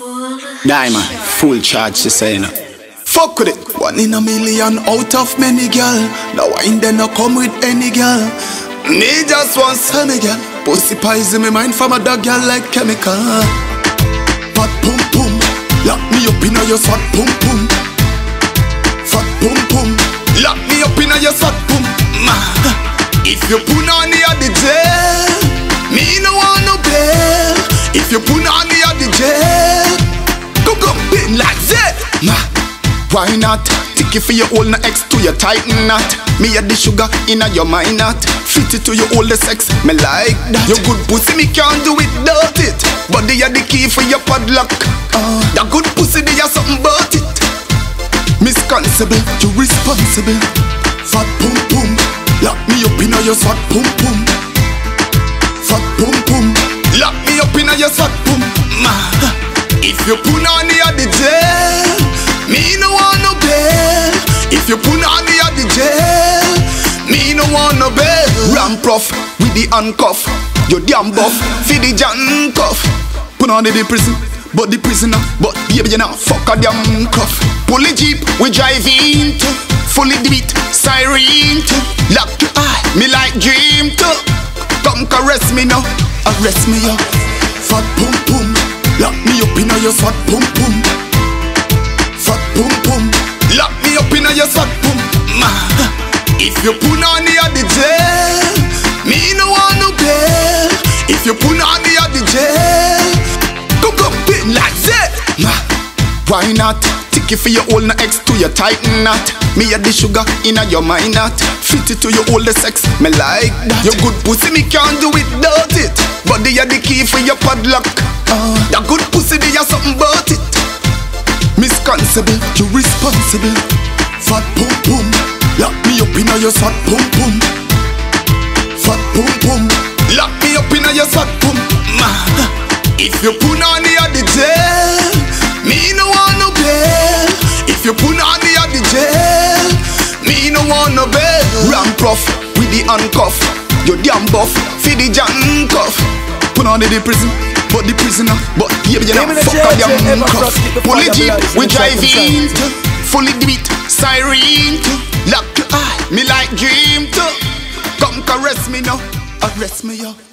Diamond, Full Chaarge, she saying. Fuck with it. One in a million out of many girl. Now I ain't no come with any girl. Me just want some girl. Pussy pies in my mind from a dog girl like chemical. Fat pum pum, lock me up in a your fat pum pum. Fat pum pum, lock me up in a your fat pum. If you put on the Why not? Tick it for your old ex to your tighten knot. Me a the sugar in a your mind not. Fit it to your old sex, me like that. Your good pussy me can't do it, without it. But they are the key for your padlock. Uh, that good pussy they are something about it. Misconceivable, you responsible. Fat pum pum, lock me up in a your fat pum pum. Fat pum pum, lock me up in a your fat pum. Ma, if you put on want no bail. Ramp rough with the handcuff, you damn buff, feed the handcuff. Put on the, the prison. But the prisoner, but baby you not fuck a damn cuff Pull the jeep, we drive into Fully beat, siren to Lock your eye, me like dream to Come caress me now, arrest me up Fat pum pum, lock me up in your fat pum pum Fat pum pum, lock me up in your fat Ma, if you put on you put on the the jail Go go bit like that. Ma, why not? Tick it for your old ex to your tighten knot. Me a the sugar in a your mind not Fit it to your older sex, me like that. Your good pussy me can't do it without it. But they are the key for your padlock. Uh, That good pussy they are something about it. Misconceivable, you're responsible. Fat pum pum, lock me up in a your fat pum pum Fat pum pum, lock me up in a your pum Ma, if you put on the the jail Me no want no bail If you put on the the jail Me no want no bail Ramp rough with the handcuff. You damn buff, feed the handcuff Put on the, prison but the prisoner, but baby you not fuck a damn cuff. Pull the jeep, we drive in Fully beat, siren. Lock your eye, me like dream too Come caress me now, arrest me up